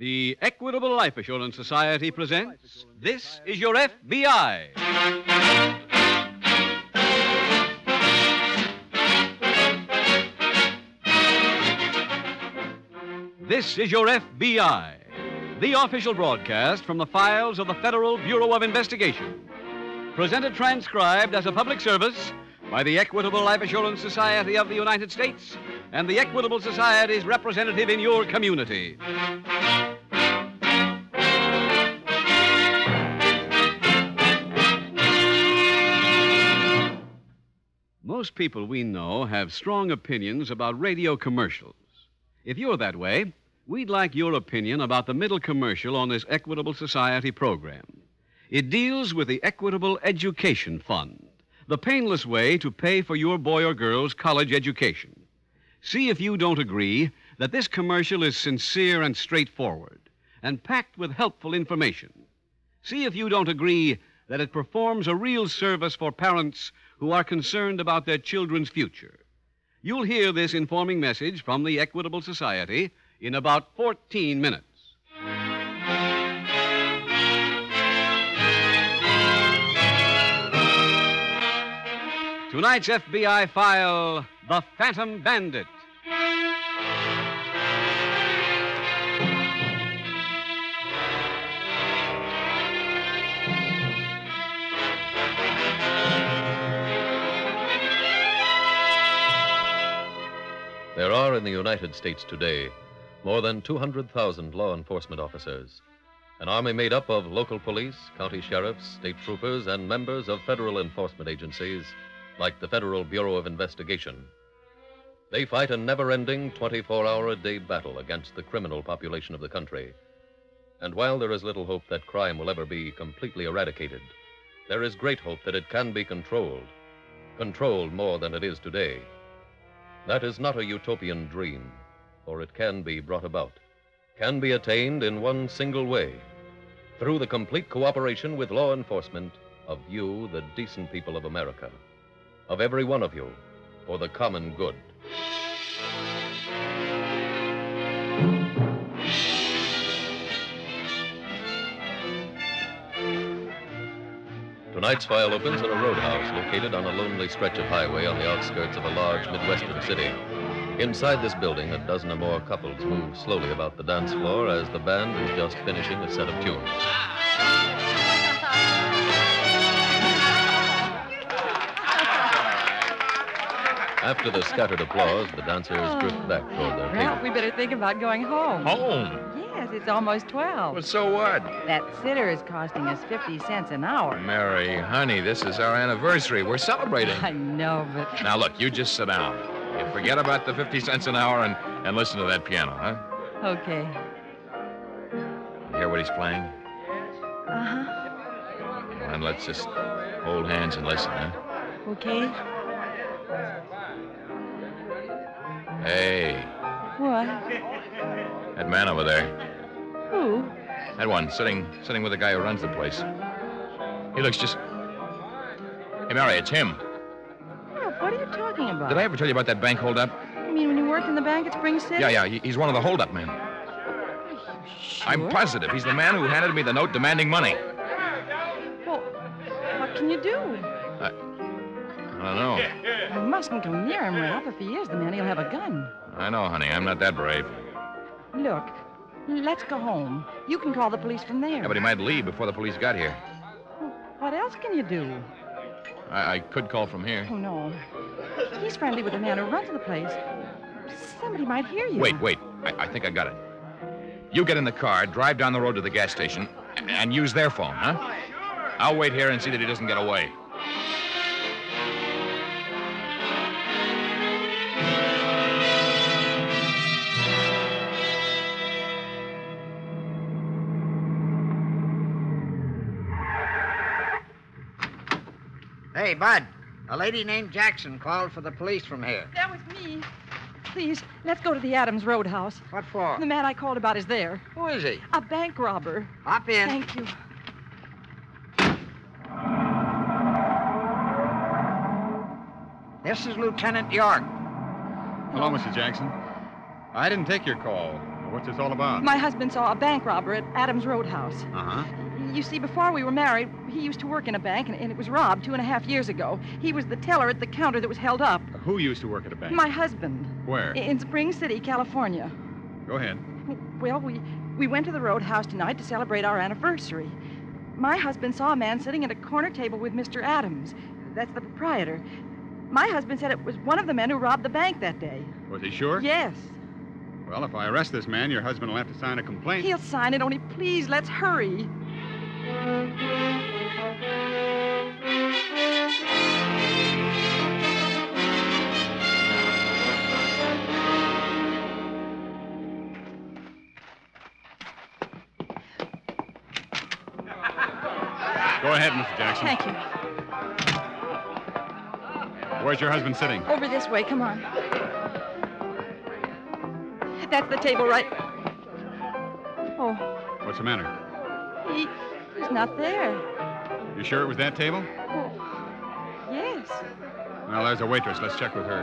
The Equitable Life Assurance Society presents This is Your FBI. This is Your FBI, the official broadcast from the files of the Federal Bureau of Investigation. Presented transcribed as a public service by the Equitable Life Assurance Society of the United States and the Equitable Society's representative in your community. Most people we know have strong opinions about radio commercials. If you're that way, we'd like your opinion about the middle commercial on this Equitable Society program. It deals with the Equitable Education Fund, the painless way to pay for your boy or girl's college education. See if you don't agree that this commercial is sincere and straightforward and packed with helpful information. See if you don't agree that it performs a real service for parents who are concerned about their children's future. You'll hear this informing message from the Equitable Society in about 14 minutes. Tonight's FBI file The Phantom Bandit. There are in the United States today more than 200,000 law enforcement officers, an army made up of local police, county sheriffs, state troopers, and members of federal enforcement agencies like the Federal Bureau of Investigation. They fight a never ending 24 hour a day battle against the criminal population of the country. And while there is little hope that crime will ever be completely eradicated, there is great hope that it can be controlled, controlled more than it is today. That is not a utopian dream, for it can be brought about, can be attained in one single way through the complete cooperation with law enforcement of you, the decent people of America, of every one of you, for the common good. Tonight's file opens in a roadhouse located on a lonely stretch of highway on the outskirts of a large Midwestern city. Inside this building, a dozen or more couples move slowly about the dance floor as the band is just finishing a set of tunes. After the scattered applause, the dancers drift back toward their Well, table. we better think about going home. Home? Yes, it's almost 12. Well, so what? That sitter is costing us 50 cents an hour. Mary, honey, this is our anniversary. We're celebrating. I know, but Now, look, you just sit down. You forget about the 50 cents an hour and, and listen to that piano, huh? okay. You hear what he's playing? Yes. Uh-huh. And let's just hold hands and listen, huh? Okay. Hey, What? that man over there. Who? That one, sitting sitting with the guy who runs the place. He looks just. Hey, Mary, it's him. Well, what are you talking about? Did I ever tell you about that bank holdup? You mean when you worked in the bank at Spring City? Yeah, yeah, he- he's one of the holdup men. Sure. I'm positive. He's the man who handed me the note demanding money. Well, what can you do? I don't know. You mustn't go near him, Ralph. If he is the man, he'll have a gun. I know, honey. I'm not that brave. Look, let's go home. You can call the police from there. Yeah, but he might leave before the police got here. What else can you do? I, I could call from here. Oh, no. He's friendly with the man who runs the place. Somebody might hear you. Wait, wait. I, I think I got it. You get in the car, drive down the road to the gas station, and, and use their phone, huh? I'll wait here and see that he doesn't get away. Hey, Bud. A lady named Jackson called for the police from here. That was me. Please, let's go to the Adams Roadhouse. What for? The man I called about is there. Who is he? A bank robber. Hop in. Thank you. This is Lieutenant York. Hello, Mr. Jackson. I didn't take your call. What's this all about? My husband saw a bank robber at Adams Roadhouse. Uh huh. You see, before we were married, he used to work in a bank, and, and it was robbed two and a half years ago. He was the teller at the counter that was held up. Who used to work at a bank? My husband. Where? In Spring City, California. Go ahead. Well, we, we went to the roadhouse tonight to celebrate our anniversary. My husband saw a man sitting at a corner table with Mr. Adams. That's the proprietor. My husband said it was one of the men who robbed the bank that day. Was he sure? Yes. Well, if I arrest this man, your husband will have to sign a complaint. He'll sign it, only please, let's hurry. Go ahead, Mr. Jackson. Thank you. Where's your husband sitting? Over this way, come on. That's the table, right? Oh, What's the matter? he, he's not there. You sure it was that table? Oh, yes. Well, there's a waitress. Let's check with her.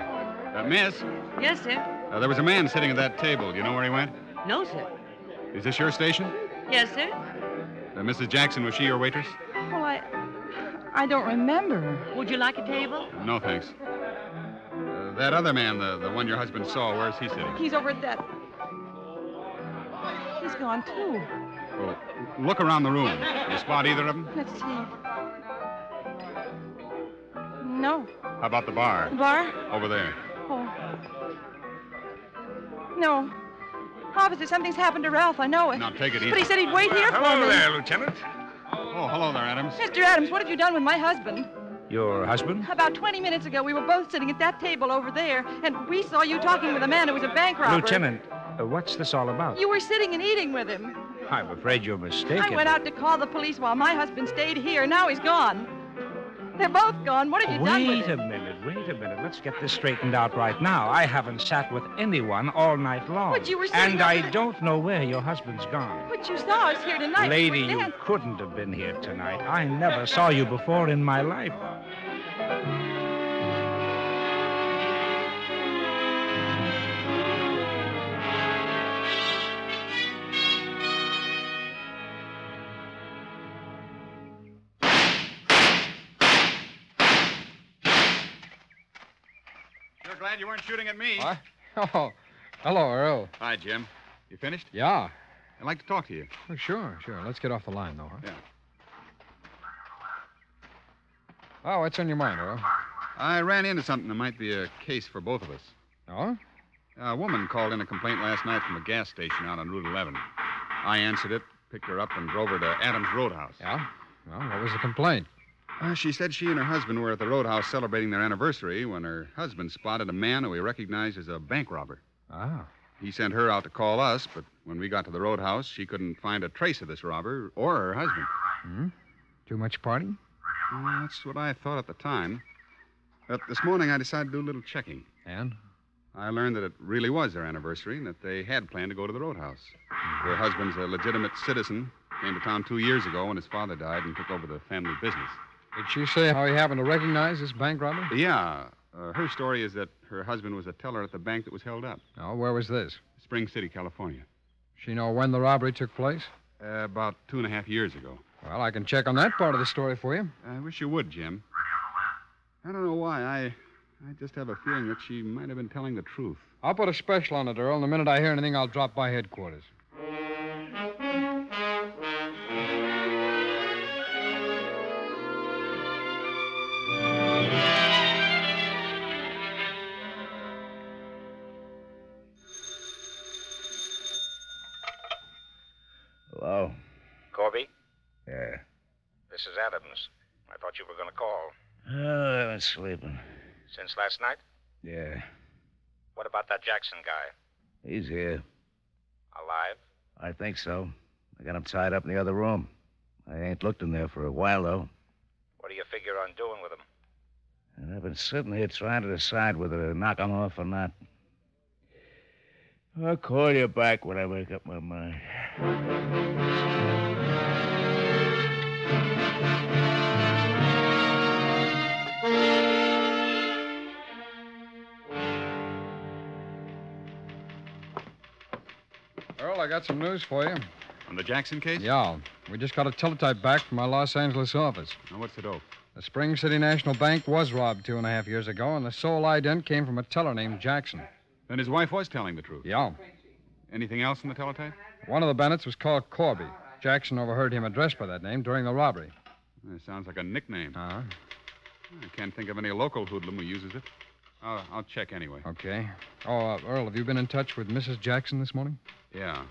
Uh, miss, Yes, sir. uh, there was a man sitting at that table. Do you know where he went? No, sir. Is this your station? Yes, sir. Uh, Mrs. Jackson, was she your waitress? Well, I, I don't remember. Would you like a table? No, thanks. Uh, that other man, the, the one your husband saw, where's he sitting? He's over at that. He's gone too. Well, look around the room. You spot either of them? Let's see. No. How about the bar? Bar? Over there. Oh. No. Officer, something's happened to Ralph. I know it. Now, take it easy. But he said he'd wait here for Hello me. there, Lieutenant. Oh, hello there, Adams. Mr. Adams, what have you done with my husband? Your husband? About 20 minutes ago, we were both sitting at that table over there, and we saw you talking with a man who was a bank robber. Lieutenant, uh, what's this all about? You were sitting and eating with him. I'm afraid you're mistaken. I went out to call the police while my husband stayed here. Now he's gone. They're both gone. What have you done with Wait a minute, wait a minute. Let's get this straightened out right now. I haven't sat with anyone all night long. But you were sitting And I there- don't know where your husband's gone. But you saw us here tonight. Lady, you couldn't have been here tonight. I never saw you before in my life. Glad you weren't shooting at me. What? Oh, hello, Earl. Hi, Jim. You finished? Yeah. I'd like to talk to you. Oh, sure, sure. Let's get off the line, though, huh? Yeah. Oh, what's on your mind, Earl? I ran into something that might be a case for both of us. Oh? A woman called in a complaint last night from a gas station out on Route 11. I answered it, picked her up, and drove her to Adams Roadhouse. Yeah? Well, what was the complaint? Uh, she said she and her husband were at the roadhouse celebrating their anniversary when her husband spotted a man who he recognized as a bank robber. Ah. He sent her out to call us, but when we got to the roadhouse, she couldn't find a trace of this robber or her husband. Hmm? Too much party? Well, that's what I thought at the time. But this morning, I decided to do a little checking. And? I learned that it really was their anniversary and that they had planned to go to the roadhouse. Her husband's a legitimate citizen, came to town two years ago when his father died and took over the family business. Did she say how he happened to recognize this bank robber? Yeah, uh, her story is that her husband was a teller at the bank that was held up, Oh, where was this? Spring City, California, She know when the robbery took place? uh, about two and a half years ago. Well, I can check on that part of the story for you. I wish you would, Jim. I don't know why. I, I just have a feeling that she might have been telling the truth. I'll put a special on it, Earl, and the minute I hear anything, I'll drop by headquarters. Hello? Corby, Yeah. this is Adams. I thought you were going to call. Oh, I've been sleeping. Since last night? Yeah. What about that Jackson guy? He's here. Alive? I think so. I got him tied up in the other room. I ain't looked in there for a while, though. What do you figure on doing with him? And I've been sitting here trying to decide whether to knock him off or not. I'll call you back when I make up my mind. Earl, I got some news for you. On the Jackson case? Yeah. We just got a teletype back from our Los Angeles office. Now, what's the dope? The Spring City National Bank was robbed two and a half years ago, and the sole ident came from a teller named Jackson. Then his wife was telling the truth. Yeah. Anything else in the teletype? One of the bandits was called Corby. Jackson overheard him addressed by that name during the robbery. That sounds like a nickname. Uh-huh. I can't think of any local hoodlum who uses it. I'll, I'll check anyway. Okay. Oh, uh, Earl, have you been in touch with Mrs. Jackson this morning? Yeah.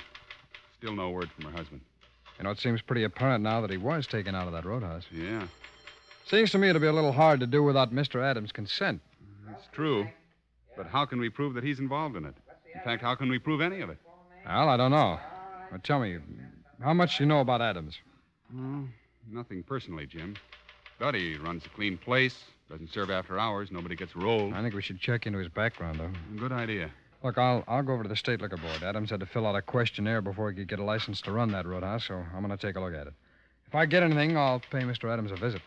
Still no word from her husband. You know, it seems pretty apparent now that he was taken out of that roadhouse. Yeah. Seems to me to be a little hard to do without Mr. Adams' consent. That's true. But how can we prove that he's involved in it? In fact, how can we prove any of it? Well, I don't know. Now, tell me, how much do you know about Adams? Well, nothing personally, Jim. But he runs a clean place, doesn't serve after hours, nobody gets rolled. I think we should check into his background, though. Good idea. Look, I'll I'll go over to the state liquor board. Adams had to fill out a questionnaire before he could get a license to run that roadhouse, so I'm going to take a look at it. If I get anything, I'll pay Mr. Adams a visit.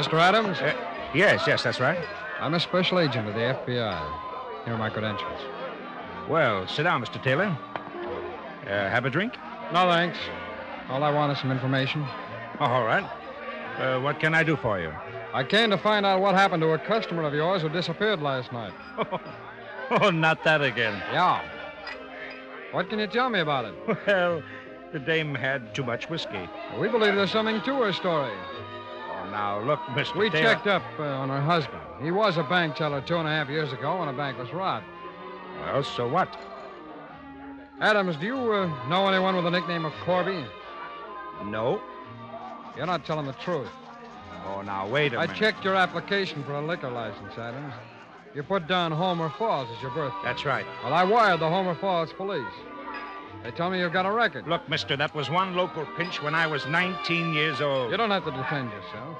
Mr. Adams? yes, yes, that's right. I'm a special agent of the FBI. Here are my credentials. Well, sit down, Mr. Taylor. Uh, have a drink? No, thanks. All I want is some information. all right. Uh, what can I do for you? I came to find out what happened to a customer of yours who disappeared last night. Oh, not that again. Yeah. What can you tell me about it? Well, the dame had too much whiskey. We believe there's something to her story. Now, look, Mr. We Taylor. checked up uh, on her husband. He was a bank teller two and a half years ago when a bank was robbed. Well, so what? Adams, do you uh, know anyone with the nickname of Corby? No. You're not telling the truth. Oh, now, wait a I minute. I checked your application for a liquor license, Adams. You put down Homer Falls as your birthday. That's right. Well, I wired the Homer Falls police. They tell me you've got a record. Look, mister, that was one local pinch when I was 19 years old. You don't have to defend yourself.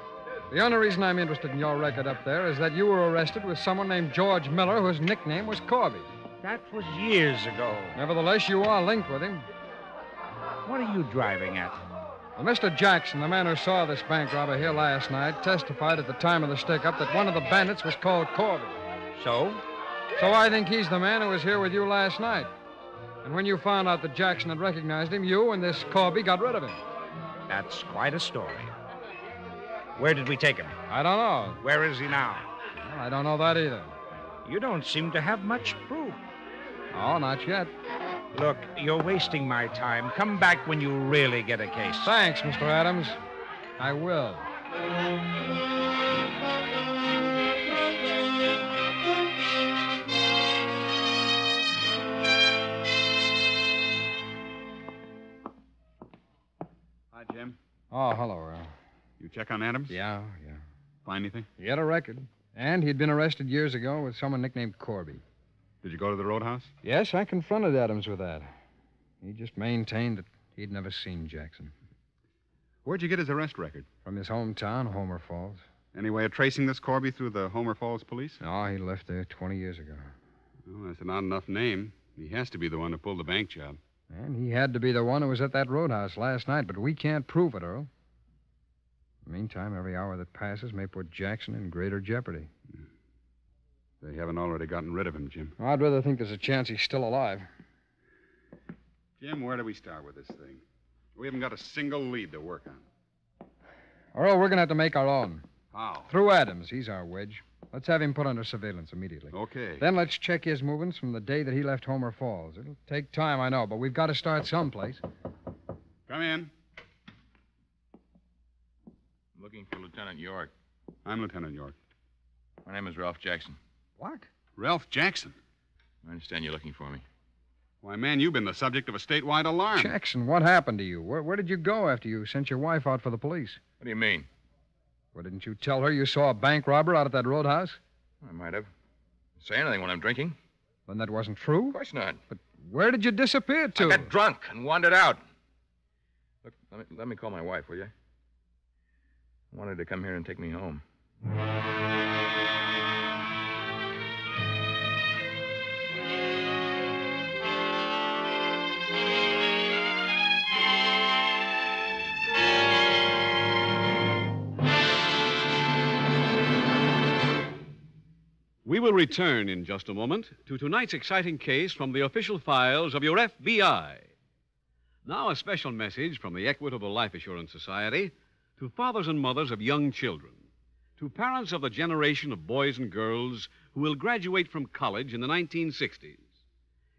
The only reason I'm interested in your record up there is that you were arrested with someone named George Miller, whose nickname was Corby. That was years ago. Nevertheless, you are linked with him. What are you driving at? Well, Mr. Jackson, the man who saw this bank robber here last night, testified at the time of the stick up that one of the bandits was called Corby. So? So I think he's the man who was here with you last night. And when you found out that Jackson had recognized him, you and this Corby got rid of him. That's quite a story. Where did we take him? I don't know. Where is he now? Well, I don't know that either. You don't seem to have much proof. Oh, not yet. Look, you're wasting my time. Come back when you really get a case. Thanks, Mr. Adams. I will. Oh, hello, Earl. You check on Adams? Yeah, yeah. Find anything? He had a record. And he'd been arrested years ago with someone nicknamed Corby. Did you go to the roadhouse? Yes, I confronted Adams with that. He just maintained that he'd never seen Jackson. Where'd you get his arrest record? From his hometown, Homer Falls. Any way of tracing this Corby through the Homer Falls police? No, he left there 20 years ago. Oh, that's an odd enough name. He has to be the one who pulled the bank job. And he had to be the one who was at that roadhouse last night, but we can't prove it, Earl. Meantime, every hour that passes may put Jackson in greater jeopardy. They haven't already gotten rid of him, Jim. I'd rather think there's a chance he's still alive. Jim, where do we start with this thing? We haven't got a single lead to work on. Earl, we're going to have to make our own. How? Through Adams. He's our wedge. Let's have him put under surveillance immediately. Okay. Then let's check his movements from the day that he left Homer Falls. It'll take time, I know, but we've got to start someplace. Come in. I'm looking for Lieutenant York. I'm Lieutenant York. My name is Ralph Jackson. What? Ralph Jackson. I understand you're looking for me. Why, man, you've been the subject of a statewide alarm. Jackson, what happened to you? Where, where did you go after you sent your wife out for the police? What do you mean? Well, didn't you tell her you saw a bank robber out at that roadhouse? I might have. Say anything when I'm drinking? Then that wasn't true? Of course not. But where did you disappear to? I got drunk and wandered out. Look, let me, let me call my wife, will you? I wanted to come here and take me home. We will return in just a moment to tonight's exciting case from the official files of your FBI. Now, a special message from the Equitable Life Assurance Society to fathers and mothers of young children, to parents of the generation of boys and girls who will graduate from college in the 1960s.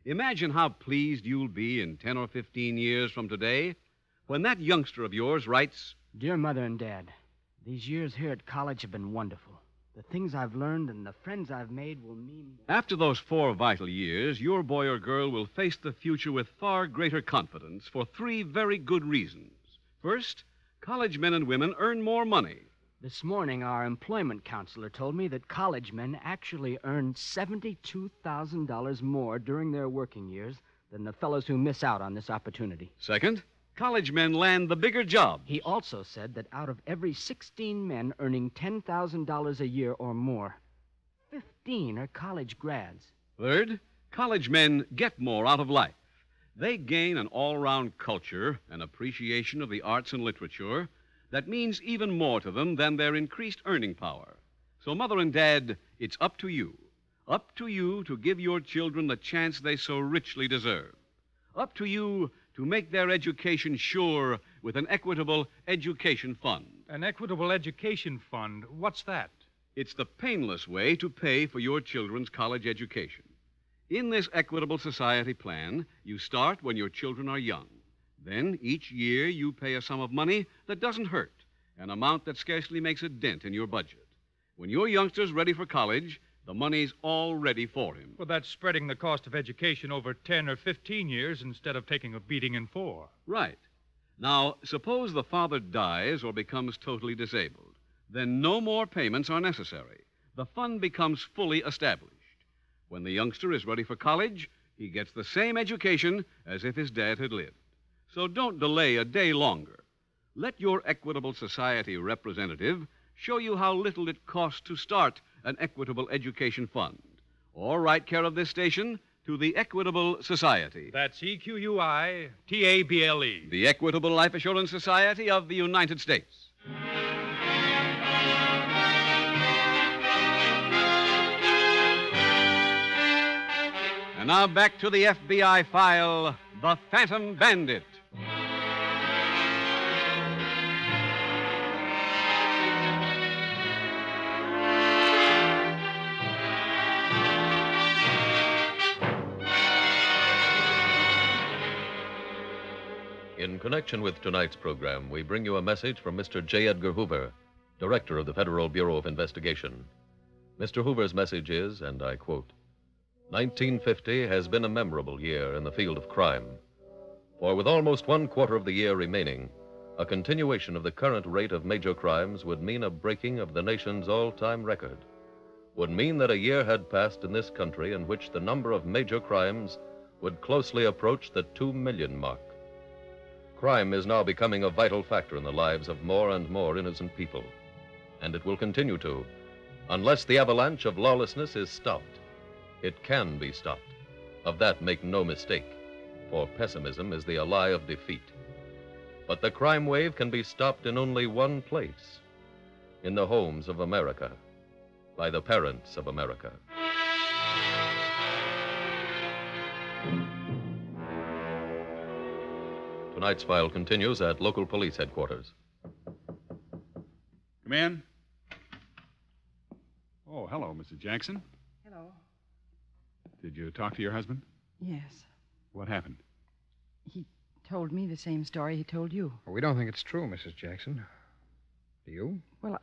Imagine how pleased you'll be in 10 or 15 years from today when that youngster of yours writes, Dear Mother and Dad, these years here at college have been wonderful. The things I've learned and the friends I've made will mean. After those four vital years, your boy or girl will face the future with far greater confidence for three very good reasons. First, college men and women earn more money. This morning, our employment counselor told me that college men actually earn $72,000 more during their working years than the fellows who miss out on this opportunity. Second, college men land the bigger job. He also said that out of every 16 men earning $10,000 a year or more, 15 are college grads. Third, college men get more out of life. They gain an all round culture, an appreciation of the arts and literature that means even more to them than their increased earning power. So, Mother and Dad, it's up to you. Up to you to give your children the chance they so richly deserve. Up to you to make their education sure with an equitable education fund. An equitable education fund? What's that? It's the painless way to pay for your children's college education. In this Equitable Society plan, you start when your children are young. Then, each year, you pay a sum of money that doesn't hurt, an amount that scarcely makes a dent in your budget. When your youngster's ready for college, the money's all ready for him. Well, that's spreading the cost of education over 10 or 15 years instead of taking a beating in four. Right. Now, suppose the father dies or becomes totally disabled. Then no more payments are necessary. The fund becomes fully established. When the youngster is ready for college, he gets the same education as if his dad had lived. So don't delay a day longer. Let your Equitable Society representative show you how little it costs to start an Equitable Education Fund. Or write care of this station to the Equitable Society. That's E Q U I T A B L E. The Equitable Life Assurance Society of the United States. And now back to the FBI file The Phantom Bandit. Connection with tonight's program, we bring you a message from Mr. J. Edgar Hoover, Director of the Federal Bureau of Investigation. Mr. Hoover's message is, and I quote 1950 has been a memorable year in the field of crime. For with almost one quarter of the year remaining, a continuation of the current rate of major crimes would mean a breaking of the nation's all time record. Would mean that a year had passed in this country in which the number of major crimes would closely approach the two million mark. Crime is now becoming a vital factor in the lives of more and more innocent people. And it will continue to, unless the avalanche of lawlessness is stopped. It can be stopped. Of that, make no mistake, for pessimism is the ally of defeat. But the crime wave can be stopped in only one place in the homes of America, by the parents of America. Tonight's file continues at local police headquarters. Come in. Oh, hello, Mrs. Jackson. Hello. Did you talk to your husband? Yes. What happened? He told me the same story he told you. Well, we don't think it's true, Mrs. Jackson. Do you? Well,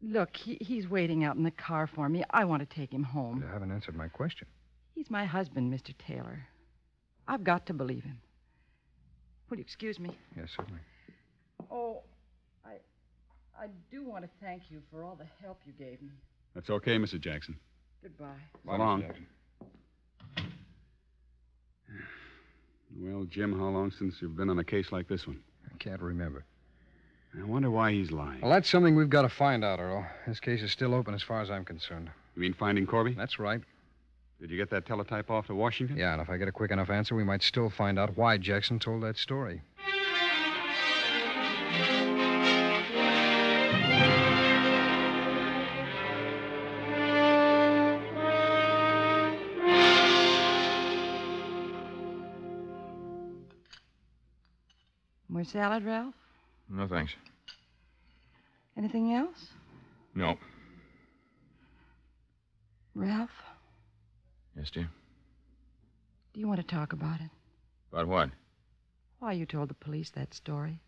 look, he, he's waiting out in the car for me. I want to take him home. You haven't answered my question. He's my husband, Mr. Taylor. I've got to believe him. Will you excuse me? Yes, certainly. Oh, I I do want to thank you for all the help you gave me. That's okay, Mrs. Jackson. Goodbye. So long. Well, Jim, how long since you've been on a case like this one? I can't remember. I wonder why he's lying. Well, that's something we've got to find out, Earl. This case is still open as far as I'm concerned. You mean finding Corby? That's right. Did you get that teletype off to Washington? Yeah, and if I get a quick enough answer, we might still find out why Jackson told that story. More salad, Ralph? No, thanks. Anything else? No. Ralph? Yes, dear? do you want to talk about it? About what? Why you told the police that story?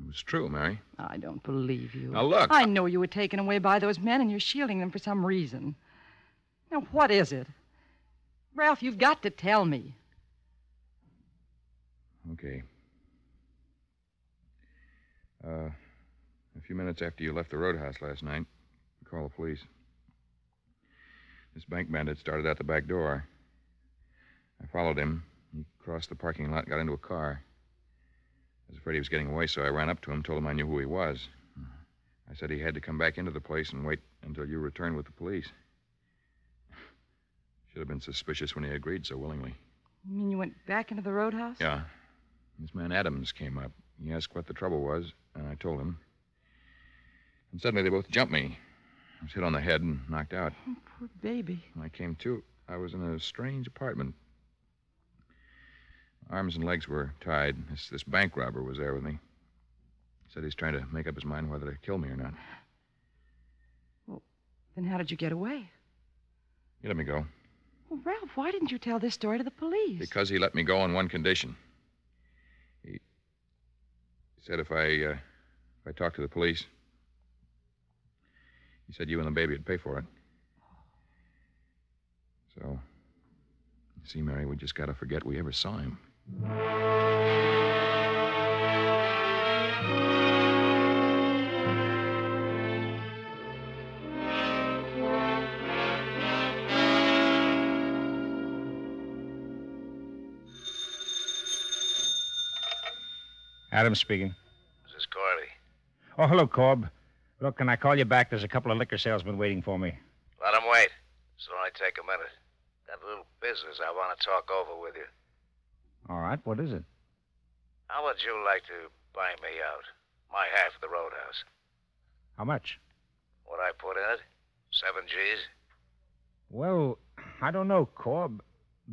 It was true, Mary. I don't believe you. Now, look. I know you were taken away by those men and you're shielding them for some reason. Now, what is it? Ralph, you've got to tell me. Okay. Uh, a few minutes after you left the roadhouse last night, we called the police. This bank bandit started out the back door. I followed him. He crossed the parking lot, got into a car. I was afraid he was getting away, so I ran up to him, told him I knew who he was. I said he had to come back into the place and wait until you returned with the police. Should have been suspicious when he agreed so willingly. You mean you went back into the roadhouse? Yeah. This man Adams came up. He asked what the trouble was, and I told him. And suddenly they both jumped me. I was hit on the head and knocked out. Oh, poor baby. When I came to, I was in a strange apartment. Arms and legs were tied. This, this bank robber was there with me. Said he's trying to make up his mind whether to kill me or not. Well, then how did you get away? He let me go. Well, Ralph, why didn't you tell this story to the police? Because he let me go on one condition. He, he said if I uh, if I talked to the police, he said you and the baby would pay for it. So, you see, Mary, we just got to forget we ever saw him. Adams speaking. This is Corby. Oh, hello, Corb. Look, can I call you back? There's a couple of liquor salesmen waiting for me. Let him wait. This'll only take a minute. Got a little business I want to talk over with you. All right, what is it? How would you like to buy me out? My half of the roadhouse. How much? What I put in it? Seven G's? Well, I don't know, Corb.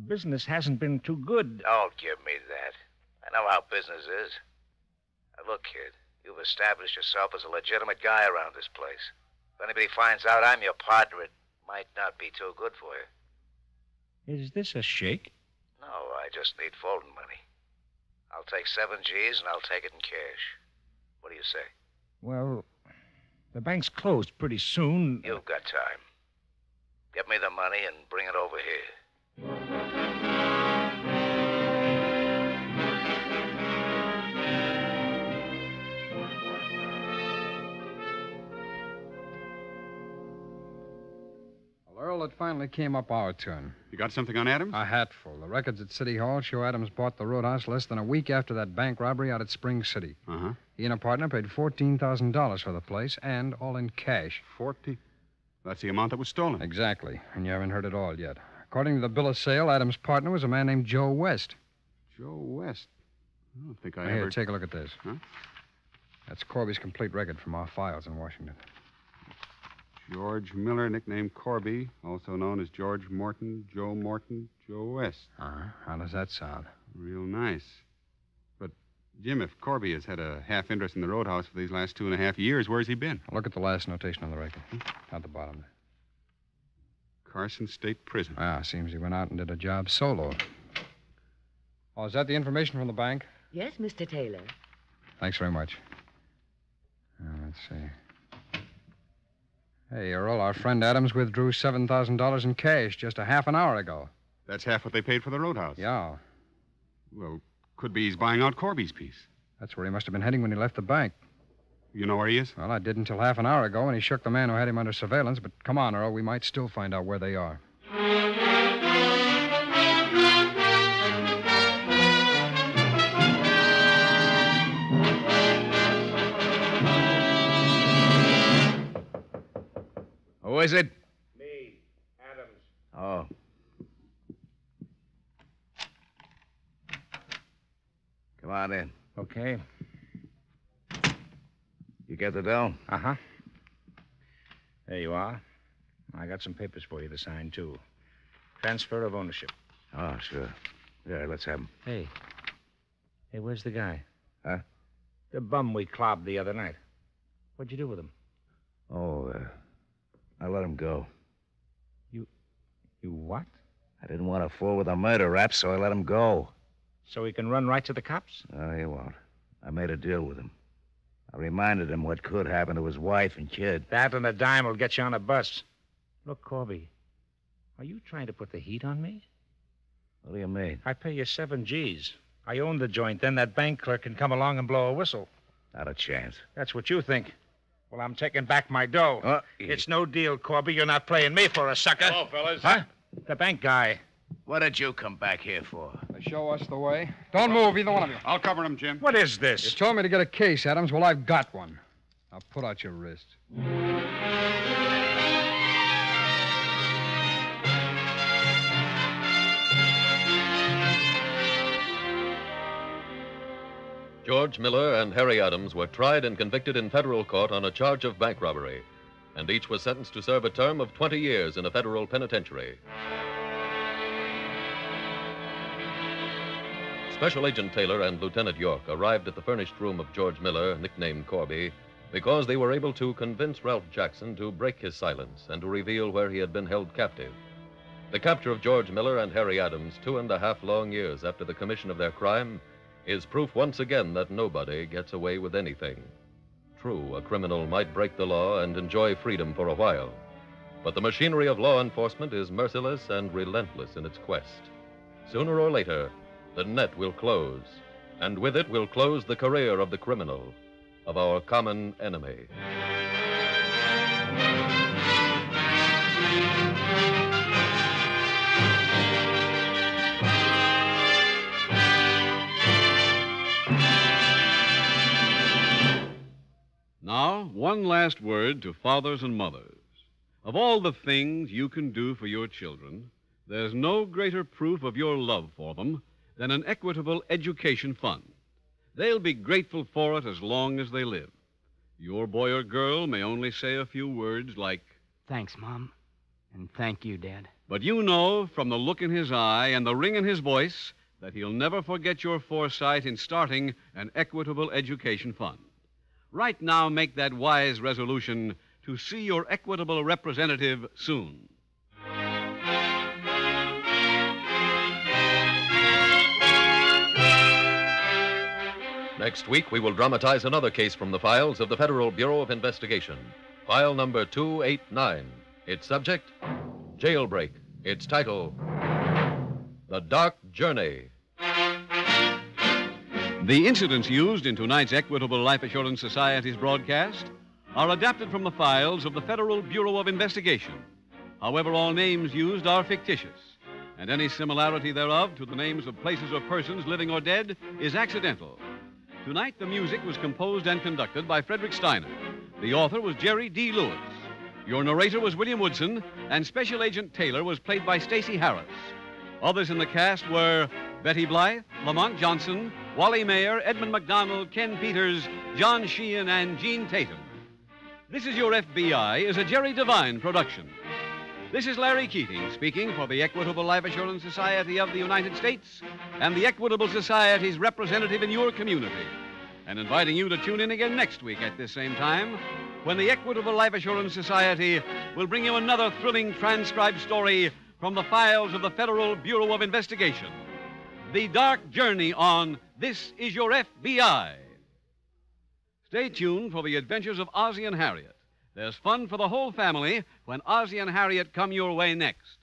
Business hasn't been too good. Don't give me that. I know how business is. Now, look, kid, you've established yourself as a legitimate guy around this place. If anybody finds out I'm your partner, it might not be too good for you. Is this a shake? No, I just need folding money. I'll take seven G's and I'll take it in cash. What do you say? Well, the bank's closed pretty soon. You've got time. Get me the money and bring it over here. It finally came up our turn. You got something on Adams? A hatful. The records at City Hall show Adams bought the roadhouse less than a week after that bank robbery out at Spring City. Uh huh. He and a partner paid $14,000 for the place, and all in cash. Forty. That's the amount that was stolen. Exactly. And you haven't heard it all yet. According to the bill of sale, Adams' partner was a man named Joe West. Joe West. I don't think I Here, ever. take a look at this. Huh? That's Corby's complete record from our files in Washington. George Miller, nicknamed Corby, also known as George Morton, Joe Morton, Joe West. Uh-huh. How does that sound? Real nice. But, Jim, if Corby has had a half interest in the roadhouse for these last two and a half years, where's he been? Look at the last notation on the record. At the bottom there. Carson State Prison. Ah, seems he went out and did a job solo. Oh, is that the information from the bank? Yes, Mr. Taylor. Thanks very much. Uh, let's see. Hey, Earl, our friend Adams withdrew $7,000 in cash just a half an hour ago. That's half what they paid for the roadhouse. Yeah. Well, could be he's buying out Corby's piece. That's where he must have been heading when he left the bank. You know where he is? Well, I did until half an hour ago and he shook the man who had him under surveillance, but come on, Earl, we might still find out where they are. Is it? Me, Adams. Oh. Come on in. Okay. You get the dough? Uh huh. There you are. I got some papers for you to sign, too. Transfer of ownership. Oh, sure. Yeah, let's have 'em. Hey. Hey, where's the guy? Huh? The bum we clobbed the other night. What'd you do with him? Oh, uh, I let him go. You You what? I didn't want to fool with a murder rap, so I let him go. So he can run right to the cops? No, he won't. I made a deal with him. I reminded him what could happen to his wife and kid. That and a dime will get you on a bus. Look, Corby, are you trying to put the heat on me? What do you mean? I pay you seven G's. I own the joint. Then that bank clerk can come along and blow a whistle. Not a chance. That's what you think. Well, I'm taking back my dough. Uh, it's no deal, Corby. You're not playing me for a sucker. Hello, fellas. Huh? The bank guy. What did you come back here for? They show us the way. Don't move, either one of you. I'll cover him, Jim. What is this? You told me to get a case, Adams. Well, I've got one. Now put out your wrist. George Miller and Harry Adams were tried and convicted in federal court on a charge of bank robbery, and each was sentenced to serve a term of 20 years in a federal penitentiary. Special Agent Taylor and Lieutenant York arrived at the furnished room of George Miller, nicknamed Corby, because they were able to convince Ralph Jackson to break his silence and to reveal where he had been held captive. The capture of George Miller and Harry Adams, two and a half long years after the commission of their crime, is proof once again that nobody gets away with anything. True, a criminal might break the law and enjoy freedom for a while, but the machinery of law enforcement is merciless and relentless in its quest. Sooner or later, the net will close, and with it will close the career of the criminal, of our common enemy. Now, one last word to fathers and mothers. Of all the things you can do for your children, there's no greater proof of your love for them than an equitable education fund. They'll be grateful for it as long as they live. Your boy or girl may only say a few words like, Thanks, Mom. And thank you, Dad. but you know from the look in his eye and the ring in his voice that he'll never forget your foresight in starting an equitable education fund. Right now, make that wise resolution to see your equitable representative soon. Next week, we will dramatize another case from the files of the Federal Bureau of Investigation. File number 289. Its subject, Jailbreak. Its title, The Dark Journey. The incidents used in tonight's Equitable Life Assurance Society's broadcast are adapted from the files of the Federal Bureau of Investigation. However, all names used are fictitious, and any similarity thereof to the names of places or persons, living or dead, is accidental. Tonight, the music was composed and conducted by Frederick Steiner. The author was Jerry D. Lewis. Your narrator was William Woodson, and Special Agent Taylor was played by Stacy Harris. Others in the cast were Betty Blythe, Lamont Johnson, Wally Maher, Edmund MacDonald, Ken Peters, John Sheehan, and Gene Tatum. This is Your FBI is a Jerry Devine production. This is Larry Keating speaking for the Equitable Life Assurance Society of the United States and the Equitable Society's representative in your community, and inviting you to tune in again next week at this same time when the Equitable Life Assurance Society will bring you another thrilling transcribed story from the files of the Federal Bureau of Investigation The Dark Journey on This Is Your FBI. Stay tuned for the adventures of Ozzie and Harriet. There's fun for the whole family when Ozzie and Harriet come your way next.